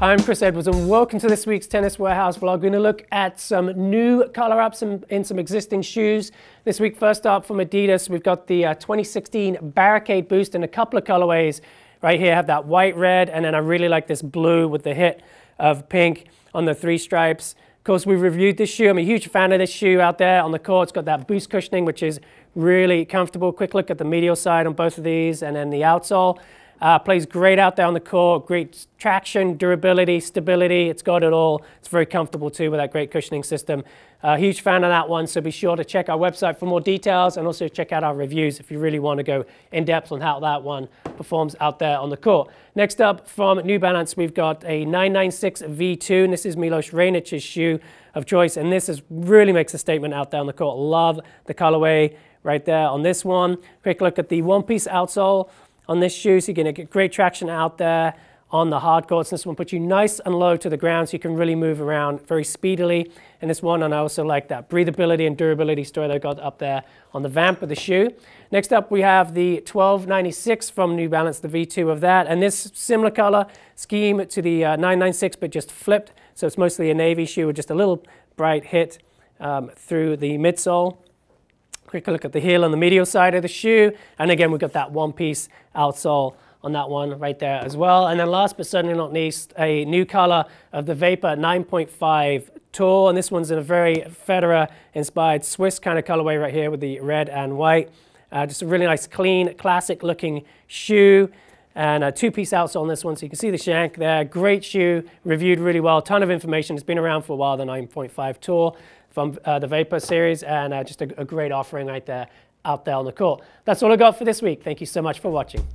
I'm Chris Edwards and welcome to this week's Tennis Warehouse vlog. We're going to look at some new color ups in, in some existing shoes. This week, first up from Adidas, we've got the uh, 2016 Barricade Boost in a couple of colorways. Right here, I have that white red, and then I really like this blue with the hit of pink on the three stripes. Of course, we've reviewed this shoe. I'm a huge fan of this shoe out there on the court. It's got that boost cushioning, which is really comfortable. Quick look at the medial side on both of these, and then the outsole. Uh, plays great out there on the court, great traction, durability, stability. It's got it all. It's very comfortable too with that great cushioning system. Uh, huge fan of that one, so be sure to check our website for more details and also check out our reviews if you really want to go in depth on how that one performs out there on the court. Next up from New Balance, we've got a 996 V2, and this is Milos Raonic's shoe of choice, and this is really makes a statement out there on the court. Love the colorway right there on this one. Quick look at the one-piece outsole on this shoe, so you're going to get great traction out there on the hard courts. This one puts you nice and low to the ground so you can really move around very speedily. And this one, and I also like that breathability and durability story that I got up there on the vamp of the shoe. Next up, we have the 1296 from New Balance, the V2 of that. And this similar color scheme to the uh, 996, but just flipped. So it's mostly a navy shoe with just a little bright hit um, through the midsole. Quick look at the heel on the medial side of the shoe. And again, we've got that one piece outsole on that one right there as well. And then last but certainly not least, a new color of the Vapor 9.5 Tour. And this one's in a very Federer inspired Swiss kind of colorway right here with the red and white. Uh, just a really nice, clean, classic looking shoe. And a two-piece outsole on this one, so you can see the shank there. Great shoe, reviewed really well. Ton of information. It's been around for a while, the 9.5 Tour from uh, the Vapor series, and uh, just a, a great offering right there out there on the court. That's all I got for this week. Thank you so much for watching.